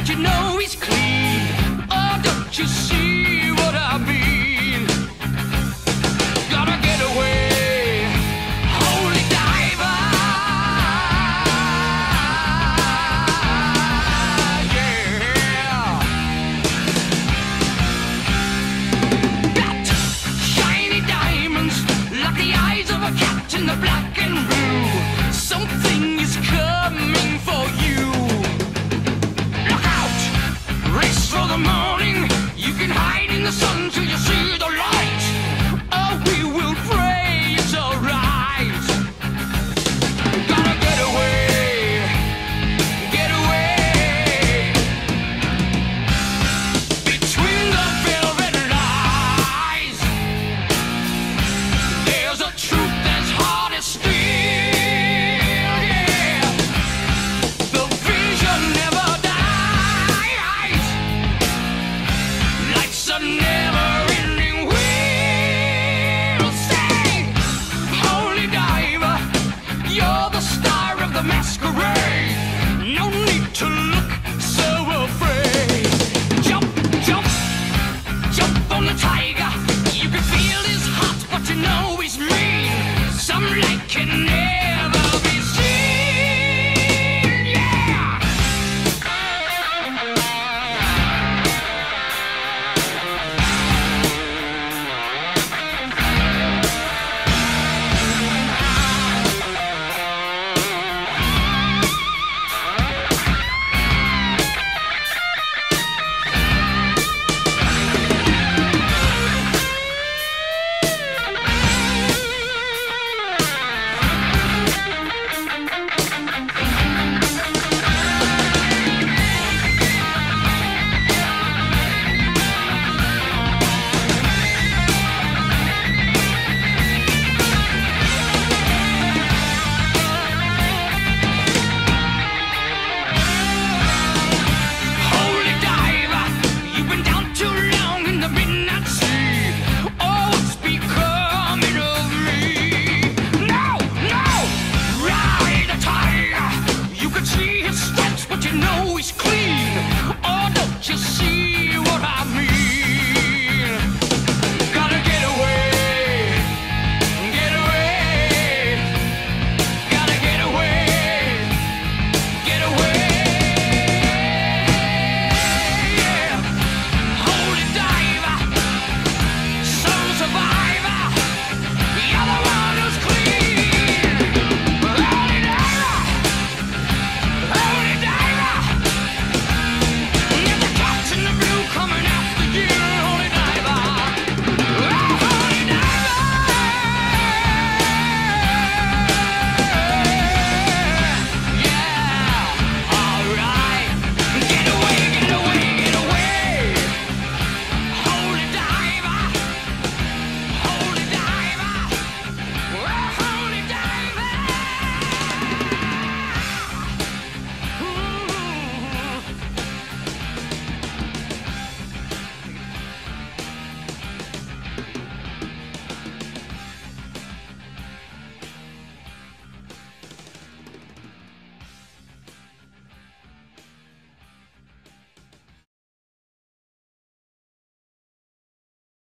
But you know he's clean. Oh, don't you see